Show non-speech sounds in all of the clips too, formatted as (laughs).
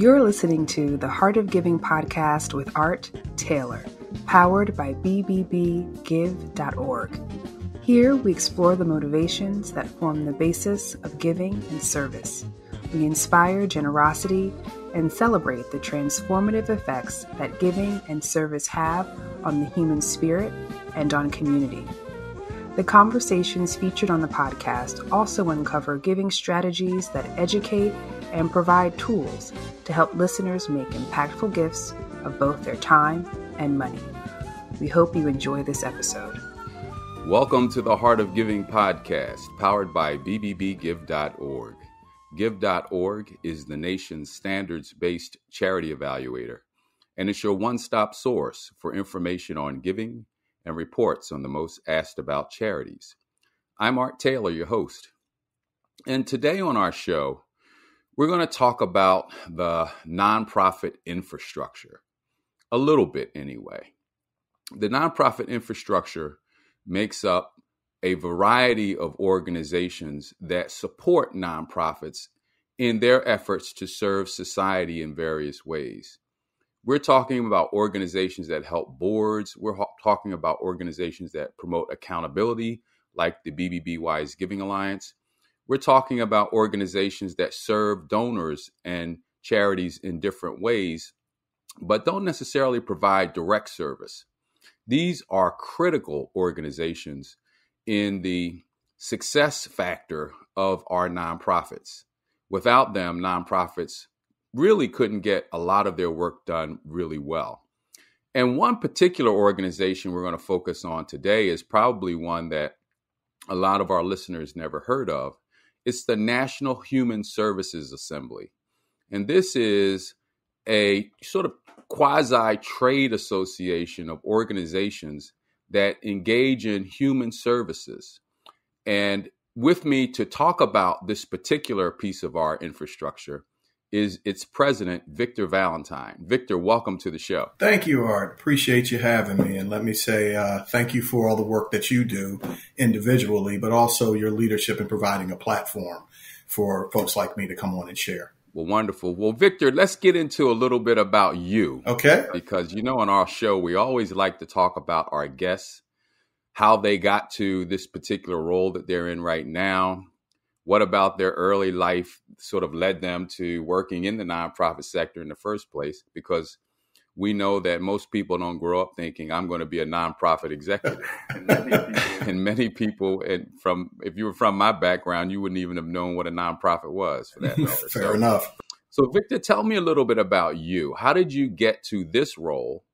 You're listening to the Heart of Giving podcast with Art Taylor, powered by BBBGive.org. Here we explore the motivations that form the basis of giving and service. We inspire generosity and celebrate the transformative effects that giving and service have on the human spirit and on community. The conversations featured on the podcast also uncover giving strategies that educate and provide tools to help listeners make impactful gifts of both their time and money. We hope you enjoy this episode. Welcome to the Heart of Giving podcast, powered by BBBGive.org. Give.org is the nation's standards based charity evaluator, and it's your one stop source for information on giving and reports on the most asked about charities. I'm Art Taylor, your host. And today on our show, we're going to talk about the nonprofit infrastructure, a little bit anyway. The nonprofit infrastructure makes up a variety of organizations that support nonprofits in their efforts to serve society in various ways. We're talking about organizations that help boards. We're talking about organizations that promote accountability, like the BBB Wise Giving Alliance. We're talking about organizations that serve donors and charities in different ways, but don't necessarily provide direct service. These are critical organizations in the success factor of our nonprofits. Without them, nonprofits really couldn't get a lot of their work done really well. And one particular organization we're going to focus on today is probably one that a lot of our listeners never heard of. It's the National Human Services Assembly. And this is a sort of quasi trade association of organizations that engage in human services. And with me to talk about this particular piece of our infrastructure is its president, Victor Valentine. Victor, welcome to the show. Thank you, Art. Appreciate you having me. And let me say uh, thank you for all the work that you do individually, but also your leadership in providing a platform for folks like me to come on and share. Well, wonderful. Well, Victor, let's get into a little bit about you. Okay. Because, you know, on our show, we always like to talk about our guests, how they got to this particular role that they're in right now, what about their early life sort of led them to working in the nonprofit sector in the first place? Because we know that most people don't grow up thinking I'm going to be a nonprofit executive. and, many people, (laughs) and many people, and from if you were from my background, you wouldn't even have known what a nonprofit was for that matter. (laughs) Fair so, enough. So, Victor, tell me a little bit about you. How did you get to this role,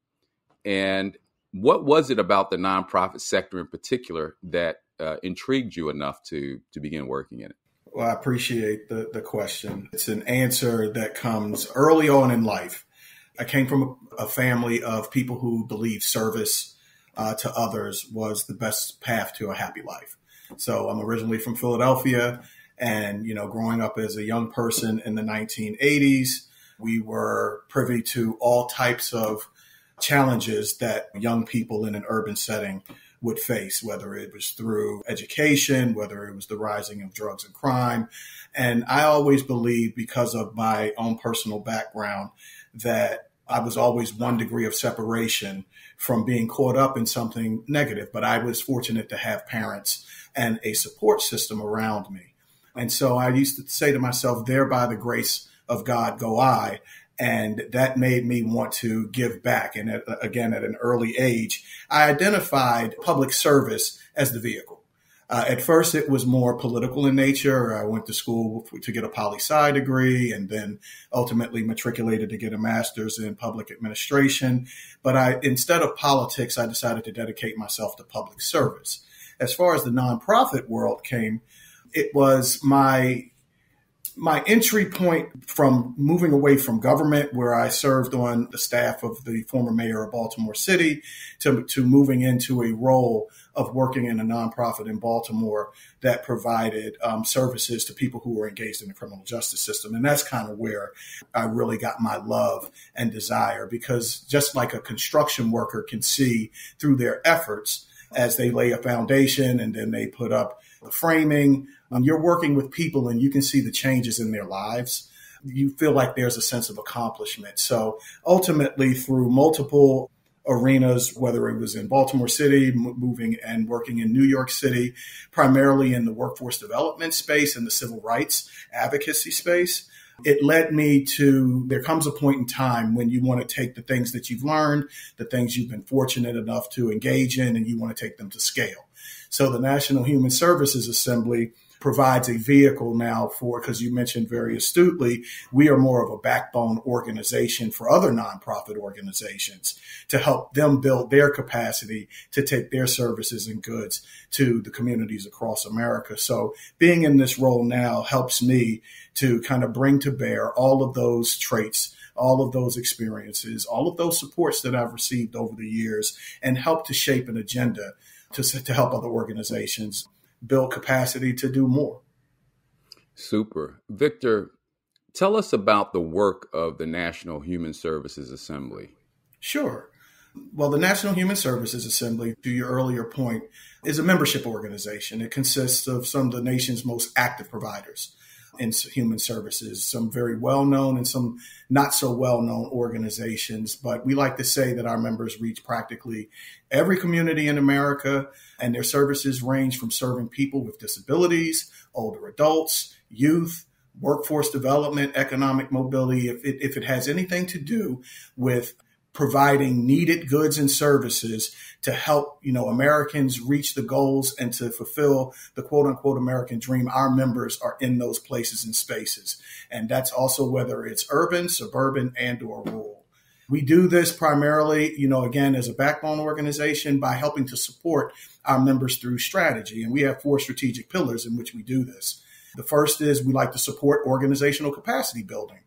and what was it about the nonprofit sector in particular that uh, intrigued you enough to to begin working in it? Well, I appreciate the, the question. It's an answer that comes early on in life. I came from a family of people who believe service uh, to others was the best path to a happy life. So I'm originally from Philadelphia, and you know, growing up as a young person in the 1980s, we were privy to all types of challenges that young people in an urban setting would face, whether it was through education, whether it was the rising of drugs and crime. And I always believed, because of my own personal background, that I was always one degree of separation from being caught up in something negative. But I was fortunate to have parents and a support system around me. And so I used to say to myself, there by the grace of God go I. And that made me want to give back. And at, again, at an early age, I identified public service as the vehicle. Uh, at first, it was more political in nature. I went to school to get a poli sci degree and then ultimately matriculated to get a master's in public administration. But I, instead of politics, I decided to dedicate myself to public service. As far as the nonprofit world came, it was my my entry point from moving away from government, where I served on the staff of the former mayor of Baltimore City, to, to moving into a role of working in a nonprofit in Baltimore that provided um, services to people who were engaged in the criminal justice system. And that's kind of where I really got my love and desire because just like a construction worker can see through their efforts as they lay a foundation and then they put up the framing, um, you're working with people and you can see the changes in their lives. you feel like there's a sense of accomplishment. So ultimately, through multiple arenas, whether it was in Baltimore City, moving and working in New York City, primarily in the workforce development space and the civil rights advocacy space. It led me to there comes a point in time when you want to take the things that you've learned, the things you've been fortunate enough to engage in, and you want to take them to scale. So the National Human Services Assembly provides a vehicle now for, because you mentioned very astutely, we are more of a backbone organization for other nonprofit organizations to help them build their capacity to take their services and goods to the communities across America. So being in this role now helps me to kind of bring to bear all of those traits all of those experiences, all of those supports that I've received over the years, and help to shape an agenda to, to help other organizations build capacity to do more. Super. Victor, tell us about the work of the National Human Services Assembly. Sure. Well, the National Human Services Assembly, to your earlier point, is a membership organization. It consists of some of the nation's most active providers in human services, some very well known and some not so well known organizations. But we like to say that our members reach practically every community in America, and their services range from serving people with disabilities, older adults, youth, workforce development, economic mobility. If it, if it has anything to do with providing needed goods and services to help you know Americans reach the goals and to fulfill the quote unquote American dream. Our members are in those places and spaces, and that's also whether it's urban, suburban, and or rural. We do this primarily, you know, again, as a backbone organization by helping to support our members through strategy. And we have four strategic pillars in which we do this. The first is we like to support organizational capacity building.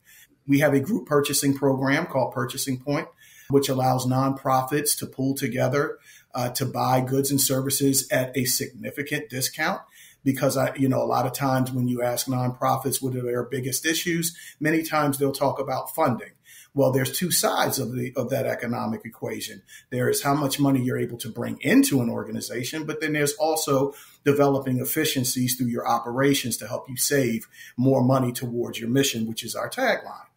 We have a group purchasing program called Purchasing Point which allows nonprofits to pool together uh, to buy goods and services at a significant discount. Because I, you know, a lot of times when you ask nonprofits what are their biggest issues, many times they'll talk about funding. Well, there's two sides of the of that economic equation. There is how much money you're able to bring into an organization, but then there's also developing efficiencies through your operations to help you save more money towards your mission, which is our tagline.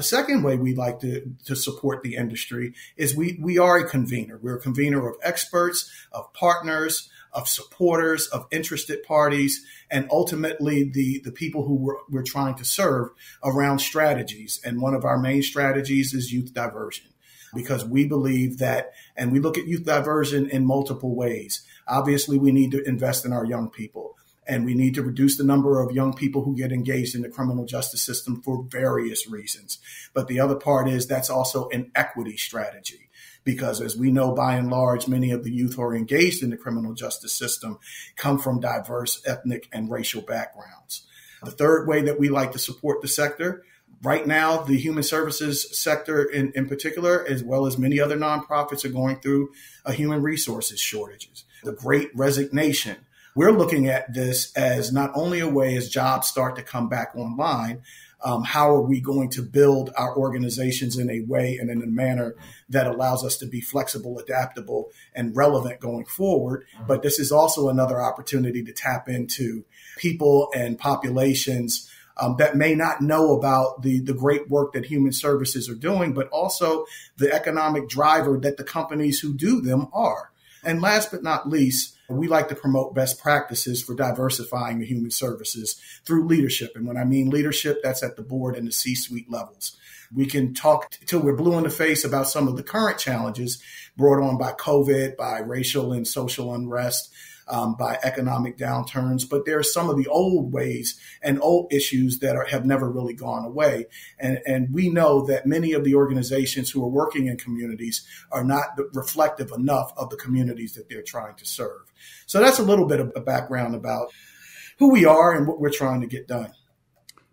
The second way we like to, to support the industry is we, we are a convener. We're a convener of experts, of partners, of supporters, of interested parties, and ultimately the, the people who we're, we're trying to serve around strategies. And one of our main strategies is youth diversion because we believe that, and we look at youth diversion in multiple ways. Obviously, we need to invest in our young people and we need to reduce the number of young people who get engaged in the criminal justice system for various reasons. But the other part is that's also an equity strategy. Because as we know, by and large, many of the youth who are engaged in the criminal justice system come from diverse ethnic and racial backgrounds. The third way that we like to support the sector right now, the human services sector in, in particular, as well as many other nonprofits, are going through a human resources shortages. The great resignation we're looking at this as not only a way as jobs start to come back online, um, how are we going to build our organizations in a way and in a manner that allows us to be flexible, adaptable, and relevant going forward? But this is also another opportunity to tap into people and populations um, that may not know about the, the great work that human services are doing, but also the economic driver that the companies who do them are. And last but not least, we like to promote best practices for diversifying the human services through leadership. And when I mean leadership, that's at the board and the C suite levels. We can talk till we're blue in the face about some of the current challenges brought on by COVID, by racial and social unrest, um, by economic downturns, but there are some of the old ways and old issues that are, have never really gone away. And, and we know that many of the organizations who are working in communities are not reflective enough of the communities that they're trying to serve. So that's a little bit of a background about who we are and what we're trying to get done.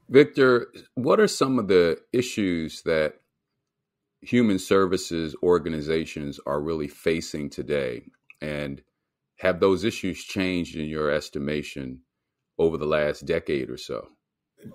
Victor, what are some of the issues that human services organizations are really facing today? And have those issues changed in your estimation over the last decade or so?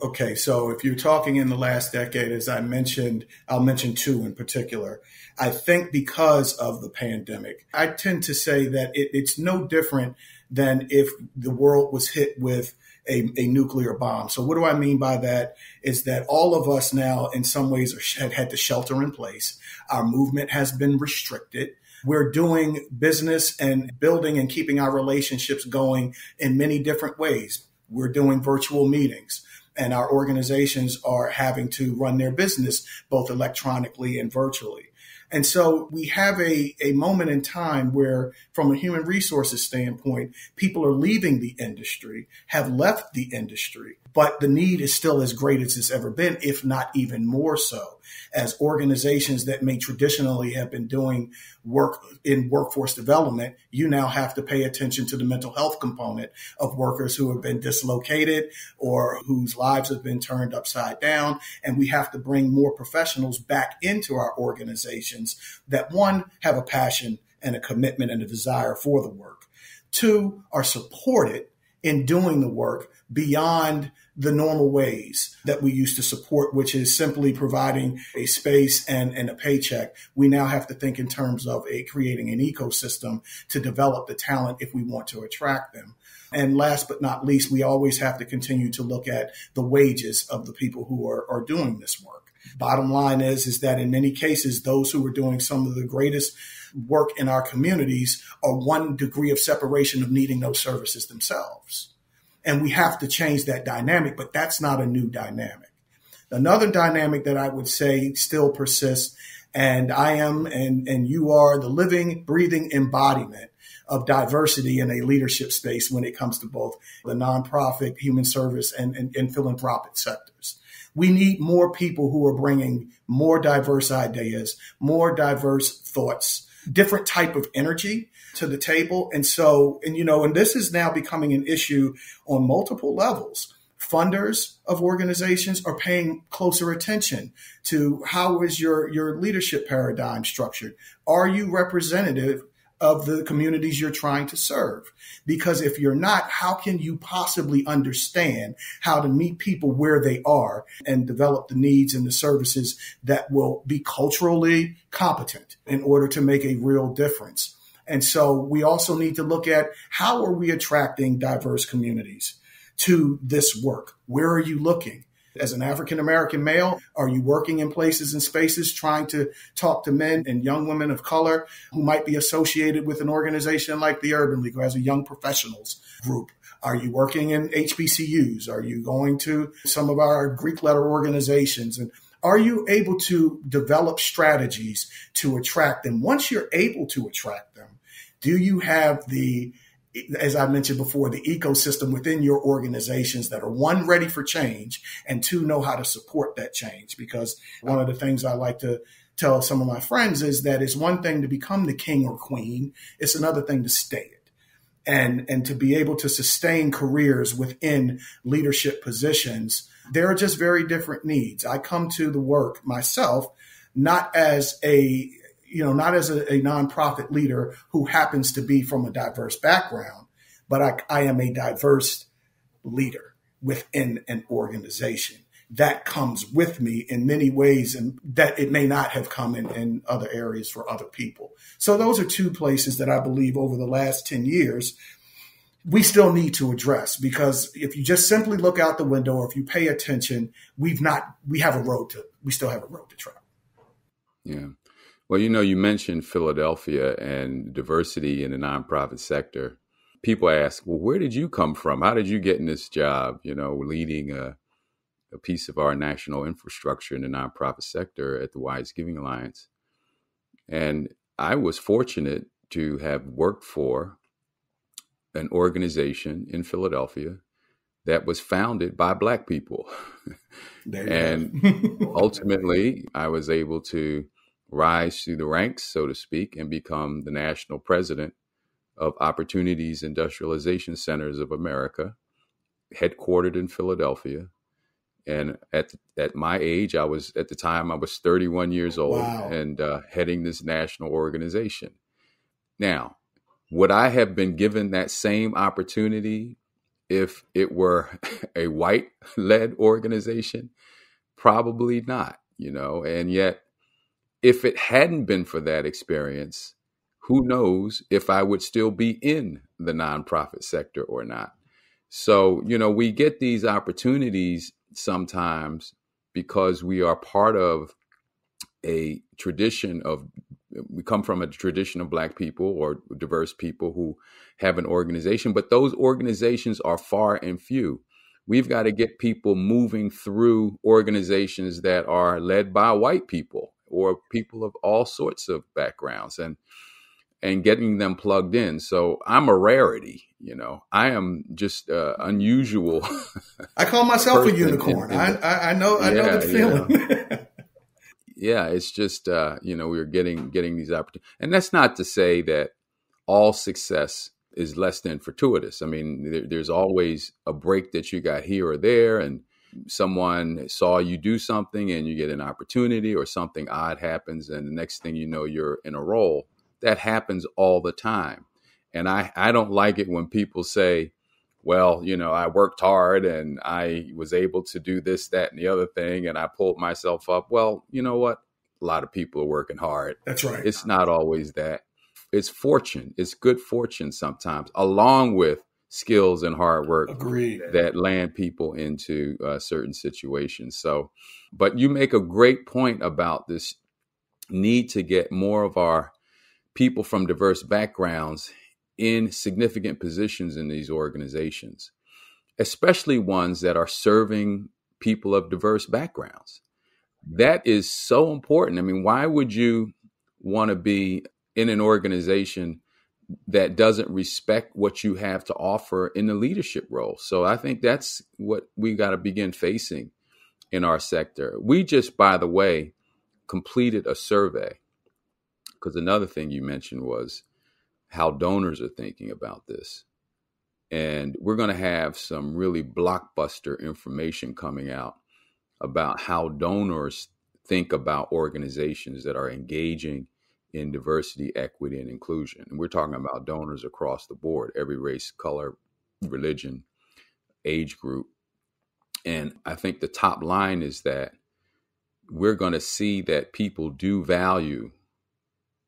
Okay, so if you're talking in the last decade, as I mentioned, I'll mention two in particular. I think because of the pandemic, I tend to say that it, it's no different than if the world was hit with a, a, nuclear bomb. So what do I mean by that? Is that all of us now, in some ways, have had to shelter in place. Our movement has been restricted. We're doing business and building and keeping our relationships going in many different ways. We're doing virtual meetings and our organizations are having to run their business both electronically and virtually. And so we have a, a moment in time where, from a human resources standpoint, people are leaving the industry, have left the industry, but the need is still as great as it's ever been, if not even more so as organizations that may traditionally have been doing work in workforce development, you now have to pay attention to the mental health component of workers who have been dislocated or whose lives have been turned upside down. And we have to bring more professionals back into our organizations that one, have a passion and a commitment and a desire for the work. Two, are supported in doing the work beyond the normal ways that we used to support, which is simply providing a space and, and a paycheck. We now have to think in terms of a creating an ecosystem to develop the talent if we want to attract them. And last but not least, we always have to continue to look at the wages of the people who are, are doing this work. Bottom line is, is that in many cases, those who are doing some of the greatest work in our communities are one degree of separation of needing those services themselves. And we have to change that dynamic, but that's not a new dynamic. Another dynamic that I would say still persists, and I am and, and you are the living, breathing embodiment of diversity in a leadership space when it comes to both the nonprofit, human service, and, and, and philanthropic sectors. We need more people who are bringing more diverse ideas, more diverse thoughts, different type of energy to the table. And so, and you know, and this is now becoming an issue on multiple levels. Funders of organizations are paying closer attention to how is your, your leadership paradigm structured? Are you representative of the communities you're trying to serve. Because if you're not, how can you possibly understand how to meet people where they are and develop the needs and the services that will be culturally competent in order to make a real difference? And so we also need to look at how are we attracting diverse communities to this work? Where are you looking? As an African American male, are you working in places and spaces trying to talk to men and young women of color who might be associated with an organization like the Urban League, who has a young professionals group? Are you working in HBCUs? Are you going to some of our Greek letter organizations? And are you able to develop strategies to attract them? Once you're able to attract do you have the as I mentioned before, the ecosystem within your organizations that are one, ready for change, and two, know how to support that change. Because one of the things I like to tell some of my friends is that it's one thing to become the king or queen, it's another thing to stay it. And, and to be able to sustain careers within leadership positions, there are just very different needs. I come to the work myself not as a you know, not as a, a nonprofit leader who happens to be from a diverse background, but I, I am a diverse leader within an organization that comes with me in many ways and that it may not have come in, in other areas for other people. So those are two places that I believe over the last 10 years we still need to address because if you just simply look out the window or if you pay attention, we've not we have a road to we still have a road to travel. Yeah. Well, you know, you mentioned Philadelphia and diversity in the nonprofit sector. People ask, well, where did you come from? How did you get in this job? You know, leading a, a piece of our national infrastructure in the nonprofit sector at the Wise Giving Alliance. And I was fortunate to have worked for an organization in Philadelphia that was founded by Black people. and (laughs) ultimately, I was able to rise through the ranks, so to speak, and become the national president of Opportunities Industrialization Centers of America, headquartered in Philadelphia. And at at my age, I was at the time I was 31 years old wow. and uh, heading this national organization. Now, would I have been given that same opportunity if it were (laughs) a white led organization? Probably not, you know, and yet if it hadn't been for that experience, who knows if I would still be in the nonprofit sector or not. So, you know, we get these opportunities sometimes because we are part of a tradition of we come from a tradition of black people or diverse people who have an organization but those organizations are far and few we've got to get people moving through organizations that are led by white people or people of all sorts of backgrounds and and getting them plugged in so i'm a rarity you know i am just uh, unusual (laughs) i call myself a unicorn in, in the, I, I know i yeah, know the feeling yeah. (laughs) yeah it's just uh, you know we're getting getting these opportunities and that's not to say that all success is less than fortuitous. I mean, there, there's always a break that you got here or there, and someone saw you do something and you get an opportunity, or something odd happens, and the next thing you know, you're in a role. That happens all the time. And I, I don't like it when people say, well, you know, I worked hard and I was able to do this, that, and the other thing, and I pulled myself up. Well, you know what? A lot of people are working hard. That's right. It's not always that it's fortune. It's good fortune sometimes, along with skills and hard work Agreed. that land people into uh, certain situations. So, but you make a great point about this need to get more of our people from diverse backgrounds in significant positions in these organizations, especially ones that are serving people of diverse backgrounds. That is so important. I mean, why would you want to be in an organization that doesn't respect what you have to offer in the leadership role. So I think that's what we got to begin facing in our sector. We just, by the way, completed a survey because another thing you mentioned was how donors are thinking about this. And we're going to have some really blockbuster information coming out about how donors think about organizations that are engaging in diversity, equity, and inclusion. And we're talking about donors across the board, every race, color, religion, age group. And I think the top line is that we're going to see that people do value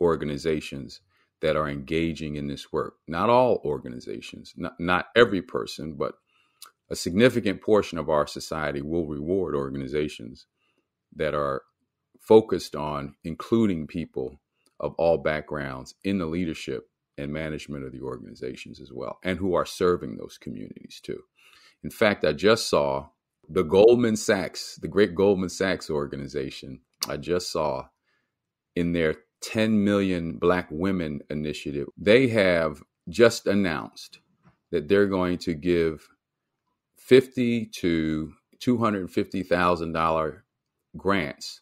organizations that are engaging in this work. Not all organizations, not, not every person, but a significant portion of our society will reward organizations that are focused on including people of all backgrounds in the leadership and management of the organizations as well, and who are serving those communities too. In fact, I just saw the Goldman Sachs, the great Goldman Sachs organization, I just saw in their 10 million Black women initiative, they have just announced that they're going to give 50 to $250,000 grants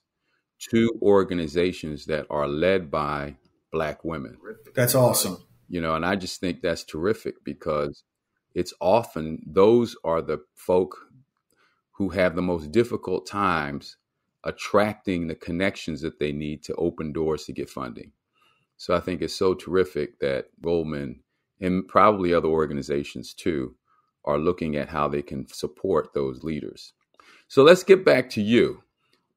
two organizations that are led by black women. That's awesome. You know, and I just think that's terrific because it's often those are the folk who have the most difficult times attracting the connections that they need to open doors to get funding. So I think it's so terrific that Goldman and probably other organizations too are looking at how they can support those leaders. So let's get back to you.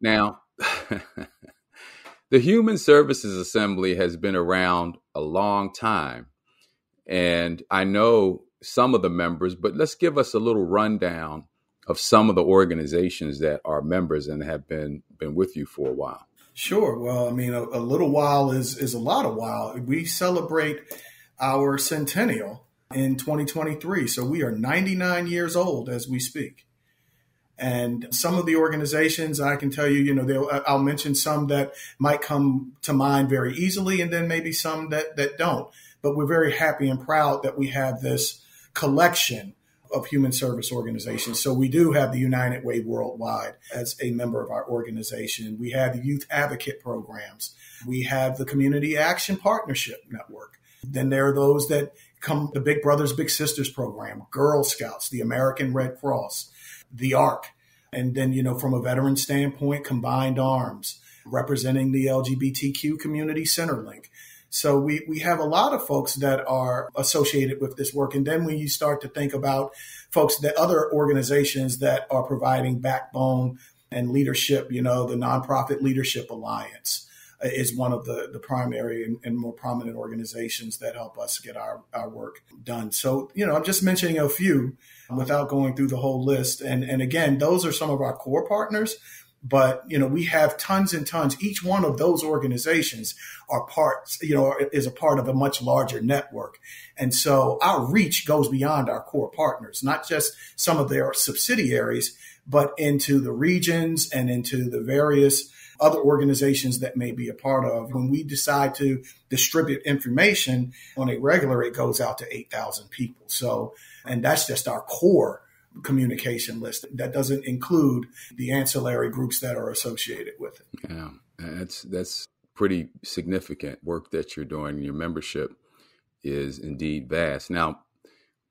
Now, (laughs) the Human Services Assembly has been around a long time. And I know some of the members, but let's give us a little rundown of some of the organizations that are members and have been been with you for a while. Sure. Well, I mean, a, a little while is is a lot of while. We celebrate our centennial in 2023, so we are 99 years old as we speak. And some of the organizations, I can tell you, you know, I'll mention some that might come to mind very easily, and then maybe some that that don't. But we're very happy and proud that we have this collection of human service organizations. So we do have the United Way Worldwide as a member of our organization. We have youth advocate programs. We have the Community Action Partnership Network. Then there are those that come the Big Brothers Big Sisters program, Girl Scouts, the American Red Cross the ARC. And then, you know, from a veteran standpoint, combined arms representing the LGBTQ community Centerlink. So we, we have a lot of folks that are associated with this work. And then when you start to think about folks that other organizations that are providing backbone and leadership, you know, the Nonprofit Leadership Alliance, Uh, is one of the, the primary and, and, more prominent organizations that help us get our, our work done. So, you know, I'm just mentioning a few uh-huh. without going through the whole list. And, and again, those are some of our core partners. But, you know, we have tons and tons. Each one of those organizations are parts, you know, is a part of a much larger network. And so our reach goes beyond our core partners, not just some of their subsidiaries, but into the regions and into the various other organizations that may be a part of. When we decide to distribute information on a regular, it goes out to 8,000 people. So, and that's just our core communication list. That doesn't include the ancillary groups that are associated with it. Yeah, that's, that's pretty significant work that you're doing. Your membership is indeed vast. Now,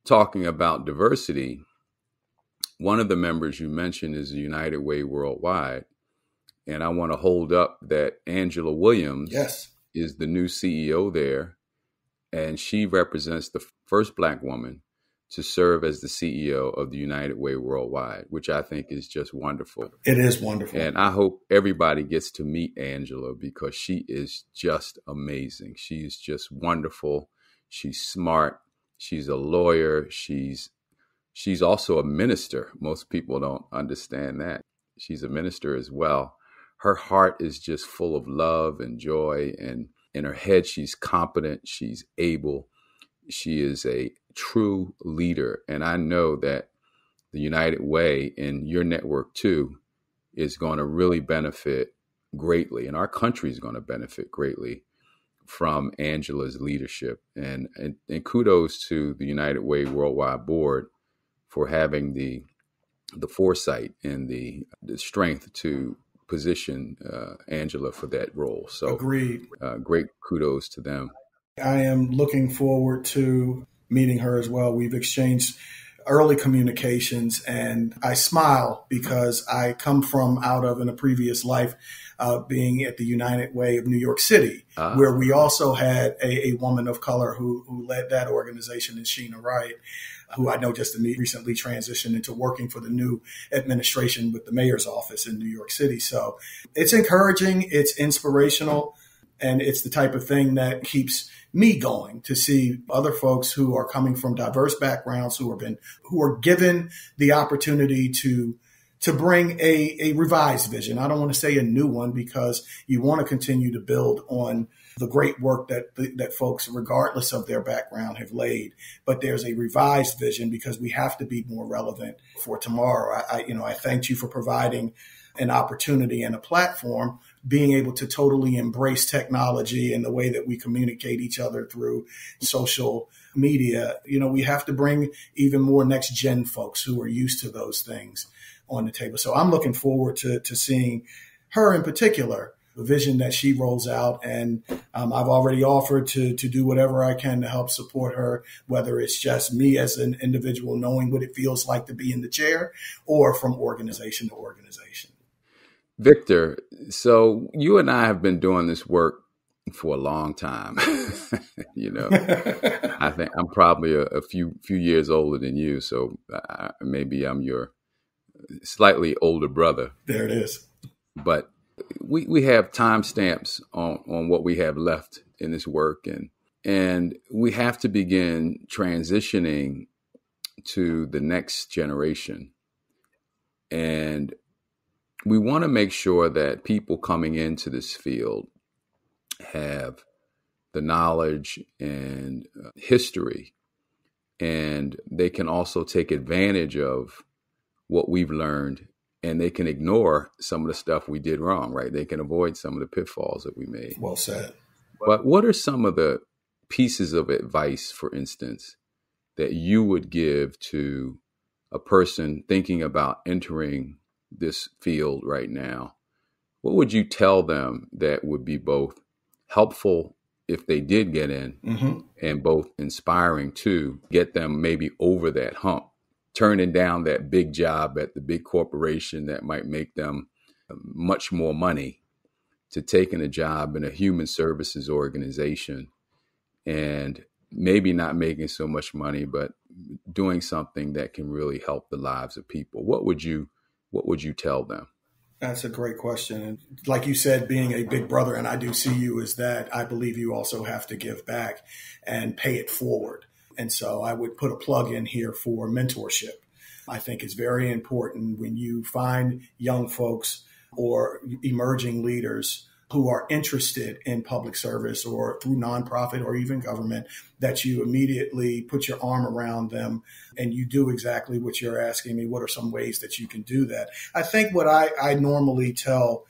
talking about diversity, one of the members you mentioned is United Way Worldwide. And I want to hold up that Angela Williams yes. is the new CEO there. And she represents the first Black woman to serve as the CEO of the United Way Worldwide, which I think is just wonderful. It is wonderful. And I hope everybody gets to meet Angela because she is just amazing. She is just wonderful. She's smart. She's a lawyer. She's she's also a minister. Most people don't understand that. She's a minister as well her heart is just full of love and joy and in her head she's competent she's able she is a true leader. And i know that the united way and your network too is going to really benefit greatly and our country is going to benefit greatly from angela's leadership. And, and, and kudos to the united way worldwide board for having the the foresight and the, the strength to position uh, Angela for that role. So, agreed. Uh, great kudos to them. I am looking forward to meeting her as well. We've exchanged early communications, and I smile because I come from out of in a previous life. Uh, being at the United Way of New York City, ah. where we also had a, a, woman of color who, who led that organization, and Sheena Wright who I know just recently transitioned into working for the new administration with the mayor's office in New York City. So it's encouraging, it's inspirational, and it's the type of thing that keeps me going to see other folks who are coming from diverse backgrounds who have been who are given the opportunity to to bring a, a revised vision. I don't want to say a new one because you want to continue to build on the great work that that folks, regardless of their background, have laid. But there's a revised vision because we have to be more relevant for tomorrow. I, I you know I thank you for providing an opportunity and a platform being able to totally embrace technology and the way that we communicate each other through social media. You know, we have to bring even more next gen folks who are used to those things on the table. So I'm looking forward to, to seeing her in particular the vision that she rolls out. And um, I've already offered to to do whatever I can to help support her, whether it's just me as an individual knowing what it feels like to be in the chair, or from organization to organization. Victor, so you and I have been doing this work for a long time. (laughs) you know, I think I'm probably a, a, few few years older than you, so I, maybe I'm your slightly older brother. There it is. But we we have timestamps on on what we have left in this work and and we have to begin transitioning to the next generation. And we want to make sure that people coming into this field have the knowledge and uh, history and they can also take advantage of what we've learned and they can ignore some of the stuff we did wrong, right? They can avoid some of the pitfalls that we made. Well said. But what are some of the pieces of advice, for instance, that you would give to a person thinking about entering this field right now? What would you tell them that would be both helpful if they did get in mm-hmm. and both inspiring to get them maybe over that hump? Turning down that big job at the big corporation that might make them um, much more money to taking a job in a human services organization and maybe not making so much money but doing something that can really help the lives of people what would you what would you tell them That's a great question. And like you said, being a big brother, and I do see you as that, I believe you also have to give back and pay it forward. And so I would put a plug in here for mentorship. I think it's very important when you find young folks or emerging leaders who are interested in public service or through nonprofit or even government that you immediately put your arm around them and you do exactly what you're asking me. What are some ways that you can do that? I think what I, I normally tell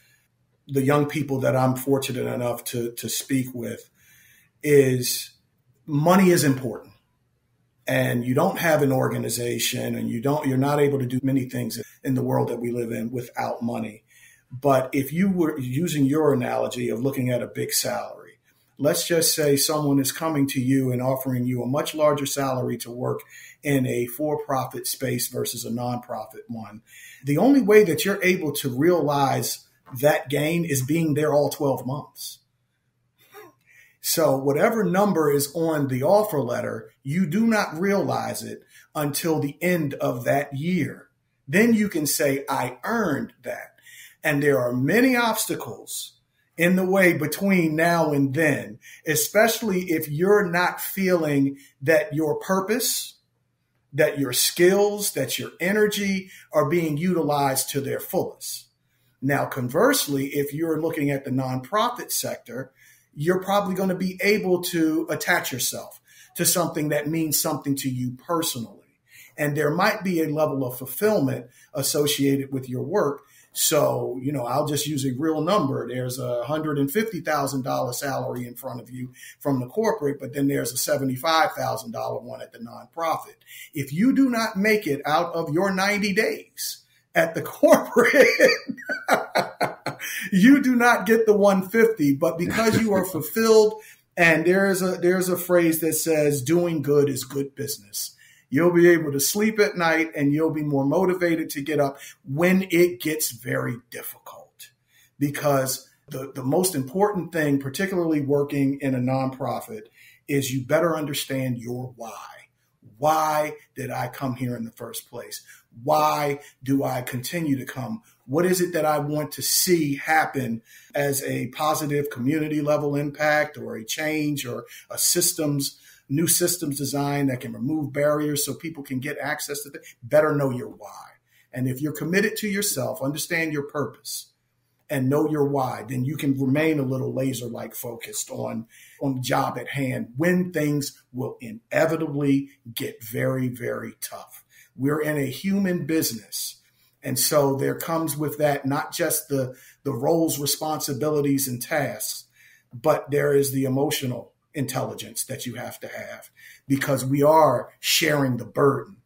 the young people that I'm fortunate enough to, to speak with is money is important and you don't have an organization and you don't you're not able to do many things in the world that we live in without money. But if you were using your analogy of looking at a big salary let's just say someone is coming to you and offering you a much larger salary to work in a for-profit space versus a nonprofit one. The only way that you're able to realize that gain is being there all 12 months so whatever number is on the offer letter, you do not realize it until the end of that year. Then you can say, I earned that. And there are many obstacles in the way between now and then, especially if you're not feeling that your purpose, that your skills, that your energy are being utilized to their fullest. Now, conversely, if you're looking at the nonprofit sector, you're probably going to be able to attach yourself to something that means something to you personally. And there might be a level of fulfillment associated with your work. So, you know, I'll just use a real number. There's a $150,000 salary in front of you from the corporate, but then there's a $75,000 one at the nonprofit. If you do not make it out of your 90 days, at the (laughs) corporate, you do not get the 150, but because you are (laughs) fulfilled and there's a there's a phrase that says doing good is good business. You'll be able to sleep at night and you'll be more motivated to get up when it gets very difficult. Because the, the most important thing, particularly working in a nonprofit, is you better understand your why. Why did I come here in the first place? Why do I continue to come? What is it that I want to see happen as a positive community level impact or a change or a systems, new systems design that can remove barriers so people can get access to things? Better know your why. And if you're committed to yourself, understand your purpose and know your why, then you can remain a little laser like focused on, on the job at hand when things will inevitably get very, very tough. We're in a human business. And so there comes with that not just the, the roles, responsibilities, and tasks, but there is the emotional intelligence that you have to have because we are sharing the burden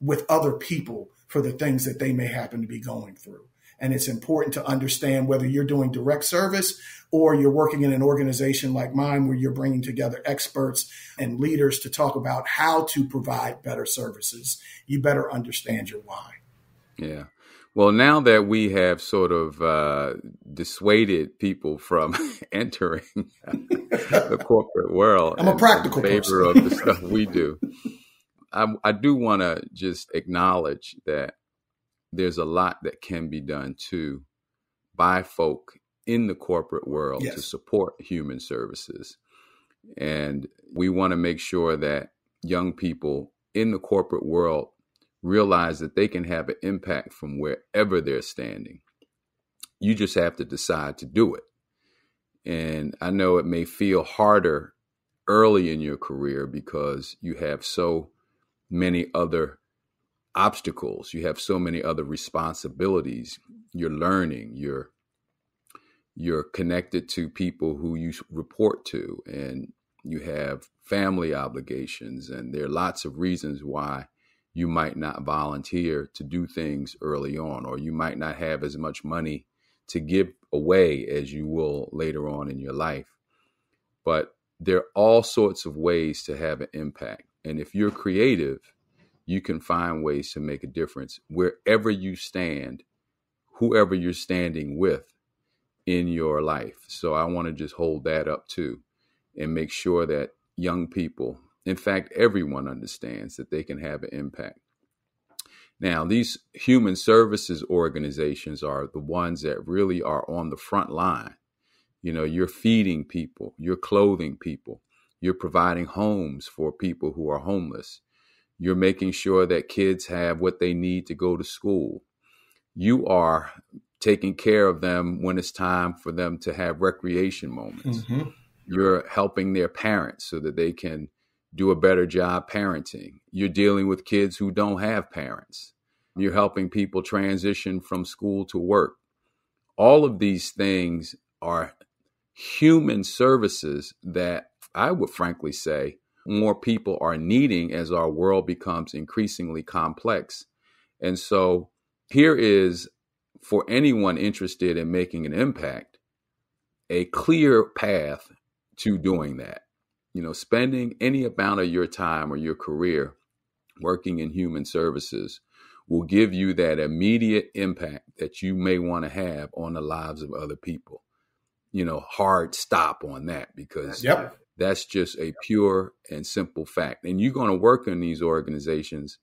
with other people for the things that they may happen to be going through. And it's important to understand whether you're doing direct service or you're working in an organization like mine where you're bringing together experts and leaders to talk about how to provide better services. You better understand your why. Yeah. Well, now that we have sort of uh, dissuaded people from (laughs) entering (laughs) the corporate world, I'm a practical in favor person. of the (laughs) stuff we do. I, I do want to just acknowledge that there's a lot that can be done too by folk in the corporate world yes. to support human services. And we want to make sure that young people in the corporate world realize that they can have an impact from wherever they're standing. You just have to decide to do it. And I know it may feel harder early in your career because you have so many other obstacles. You have so many other responsibilities. You're learning. You're you're connected to people who you report to, and you have family obligations, and there are lots of reasons why you might not volunteer to do things early on, or you might not have as much money to give away as you will later on in your life. But there are all sorts of ways to have an impact. And if you're creative, you can find ways to make a difference wherever you stand, whoever you're standing with in your life. So I want to just hold that up too and make sure that young people, in fact, everyone understands that they can have an impact. Now, these human services organizations are the ones that really are on the front line. You know, you're feeding people, you're clothing people, you're providing homes for people who are homeless, you're making sure that kids have what they need to go to school. You are taking care of them when it's time for them to have recreation moments. Mm-hmm. You're helping their parents so that they can do a better job parenting. You're dealing with kids who don't have parents. You're helping people transition from school to work. All of these things are human services that I would frankly say more people are needing as our world becomes increasingly complex. And so here is for anyone interested in making an impact, a clear path to doing that. You know, spending any amount of your time or your career working in human services will give you that immediate impact that you may want to have on the lives of other people. You know, hard stop on that because yep. That's just a pure and simple fact. And you're going to work in these organizations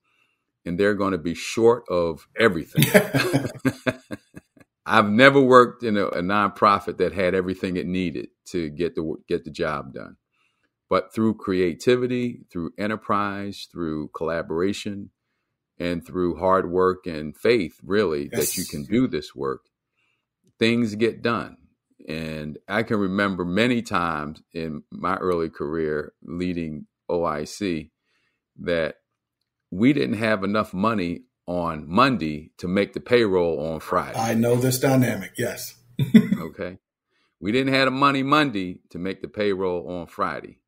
and they're going to be short of everything. (laughs) I've never worked in a, a, nonprofit that had everything it needed to get the get the job done. But through creativity, through enterprise, through collaboration, and through hard work and faith, really, yes. that you can do this work, things get done. And I can remember many times in my early career leading OIC that we didn't have enough money on Monday to make the payroll on Friday. I know this dynamic, yes. (laughs) okay. We didn't have the money Monday to make the payroll on Friday.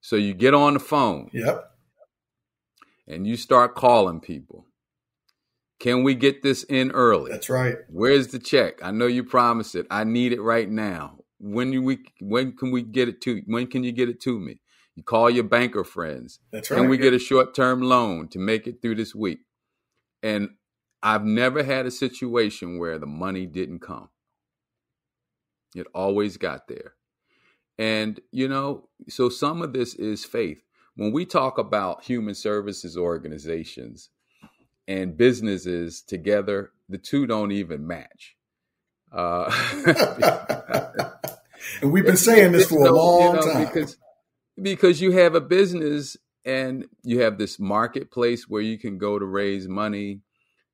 So you get on the phone. Yep. And you start calling people. Can we get this in early? That's right. Where's the check? I know you promised it. I need it right now. When do we when can we get it to when can you get it to me? You call your banker friends. That's right. Can we get a short term loan to make it through this week? And I've never had a situation where the money didn't come. It always got there. And, you know, so some of this is faith. When we talk about human services organizations and businesses together, the two don't even match. Uh, (laughs) and we've been (laughs) saying this for a long you know, time. Because, because you have a business and you have this marketplace where you can go to raise money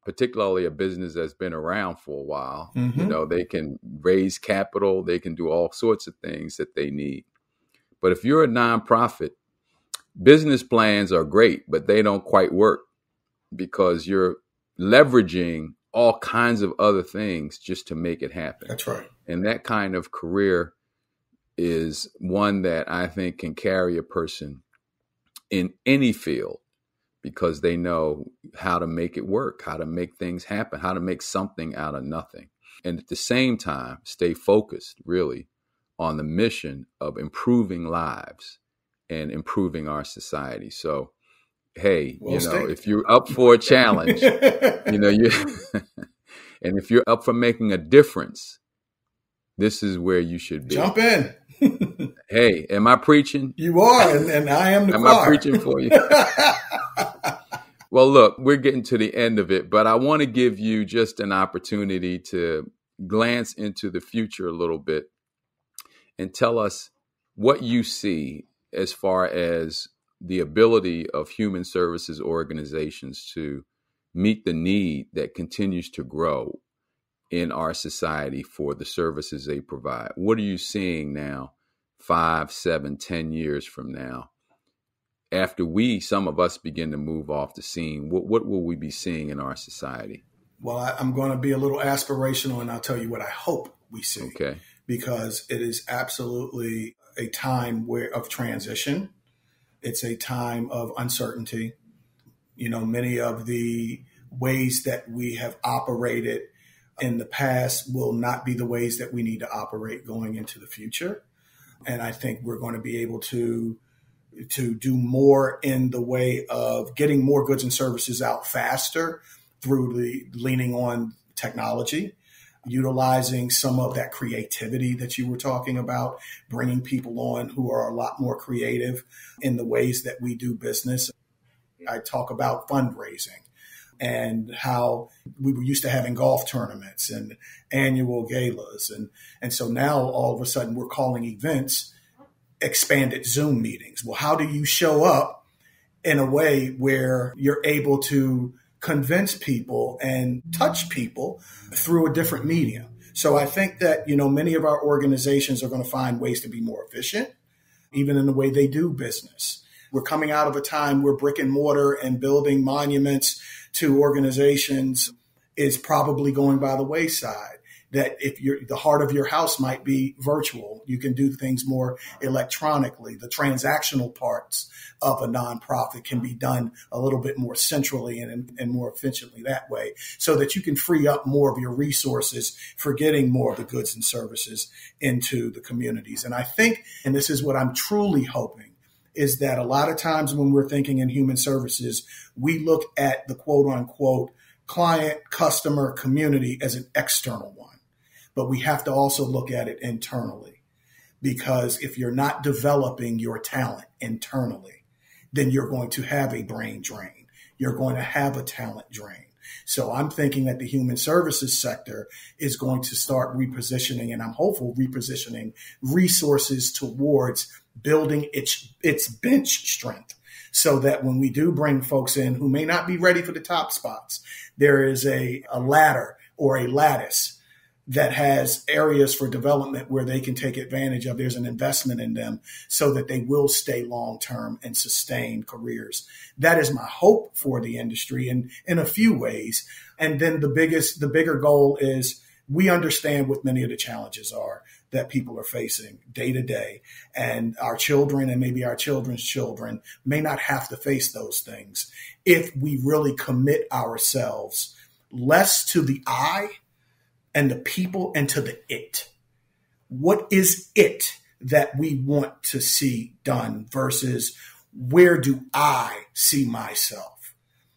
particularly a business that's been around for a while mm-hmm. you know they can raise capital they can do all sorts of things that they need but if you're a nonprofit business plans are great but they don't quite work because you're leveraging all kinds of other things just to make it happen that's right and that kind of career is one that I think can carry a person in any field because they know how to make it work, how to make things happen, how to make something out of nothing. And at the same time, stay focused really on the mission of improving lives and improving our society. So, hey, well, you know, if you're up for a challenge, (laughs) you know, you (laughs) and if you're up for making a difference, this is where you should be. Jump in. (laughs) hey, am I preaching? You are, and, and I am the Am choir. I preaching for you? well, look, we're getting to the end of it, but I want to give you just an opportunity to glance into the future a little bit and tell us what you see as far as the ability of human services organizations to meet the need that continues to grow in our society for the services they provide. What are you seeing now, five, seven, ten years from now? After we, some of us, begin to move off the scene, what, what will we be seeing in our society? Well, I, am going to be a little aspirational and I'll tell you what I hope we see. Okay. Because it is absolutely a time where of transition. It's a time of uncertainty. You know, many of the ways that we have operated in the past will not be the ways that we need to operate going into the future. And I think we're going to be able to to do more in the way of getting more goods and services out faster through the leaning on technology, utilizing some of that creativity that you were talking about, bringing people on who are a lot more creative in the ways that we do business. I talk about fundraising and how we were used to having golf tournaments and annual galas. And, and so now all of a sudden we're calling events expanded Zoom meetings. Well, how do you show up in a way where you're able to convince people and touch people through a different medium? So I think that, you know, many of our organizations are going to find ways to be more efficient, even in the way they do business. We're coming out of a time where brick and mortar and building monuments to organizations is probably going by the wayside that if you're the heart of your house might be virtual. You can do things more electronically. The transactional parts of a nonprofit can be done a little bit more centrally and, and more efficiently that way so that you can free up more of your resources for getting more of the goods and services into the communities. And i think and this is what i'm truly hoping is that a lot of times when we're thinking in human services we look at the quote unquote client customer community as an external one but we have to also look at it internally because if you're not developing your talent internally, then you're going to have a brain drain. You're going to have a talent drain. So I'm thinking that the human services sector is going to start repositioning, and I'm hopeful repositioning resources towards building its its bench strength so that when we do bring folks in who may not be ready for the top spots, there is a, a ladder or a lattice that has areas for development where they can take advantage of. There's an investment in them so that they will stay long term and sustain careers. That is my hope for the industry in, in a few ways. And then the biggest, the bigger goal is we understand what many of the challenges are that people are facing day to day. And our children and maybe our children's children may not have to face those things if we really commit ourselves less to the I and the people and to the it. What is it that we want to see done versus where do I see myself?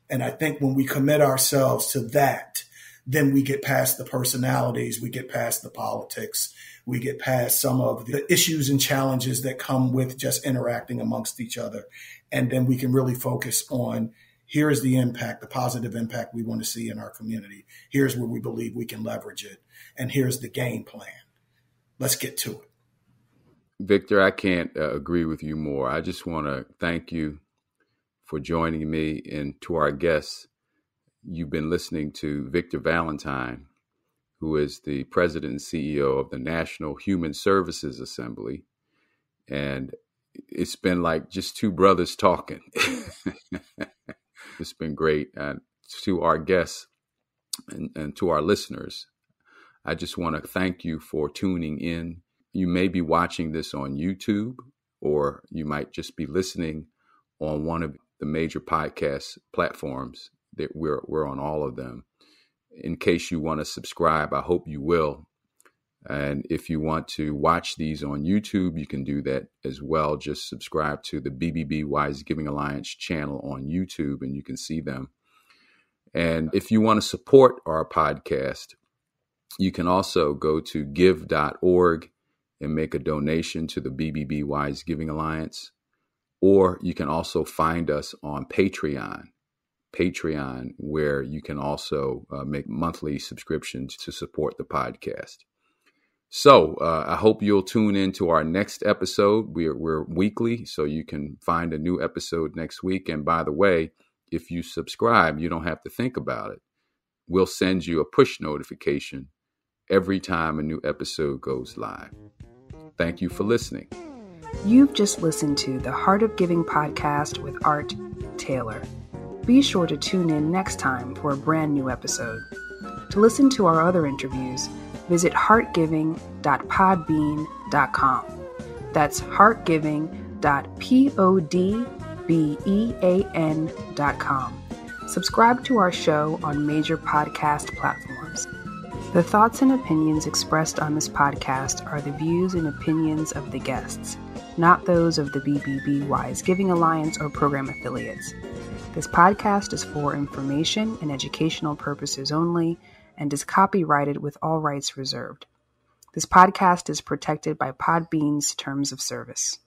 And I think when we commit ourselves to that, then we get past the personalities, we get past the politics, we get past some of the issues and challenges that come with just interacting amongst each other. And then we can really focus on here's the impact, the positive impact we want to see in our community. Here's where we believe we can leverage it. And here's the game plan. Let's get to it. Victor, I can't uh, agree with you more. I just want to thank you for joining me and to our guests. You've been listening to Victor Valentine, who is the president and CEO of the National Human Services Assembly. And it's been like just two brothers talking. (laughs) It's been great. And to our guests and, and to our listeners, I just want to thank you for tuning in. You may be watching this on YouTube, or you might just be listening on one of the major podcast platforms that we're we're on all of them. In case you want to subscribe, I hope you will. And if you want to watch these on YouTube, you can do that as well. Just subscribe to the BBB Wise Giving Alliance channel on YouTube and you can see them. And if you want to support our podcast, you can also go to give.org and make a donation to the BBB Wise Giving Alliance. Or you can also find us on Patreon, Patreon, where you can also uh, make monthly subscriptions to support the podcast. So uh, I hope you'll tune in to our next episode. We're, we're weekly, so you can find a new episode next week. And by the way, if you subscribe, you don't have to think about it. We'll send you a push notification every time a new episode goes live. Thank you for listening. You've just listened to the Heart of Giving podcast with Art Taylor. Be sure to tune in next time for a brand new episode. To listen to our other interviews, visit heartgiving.podbean.com. That's heartgiving.podbean.com. Subscribe to our show on major podcast platforms. The thoughts and opinions expressed on this podcast are the views and opinions of the guests, not those of the BBB Wise Giving Alliance or program affiliates. This podcast is for information and educational purposes only and is copyrighted with all rights reserved. This podcast is protected by Podbean's terms of service.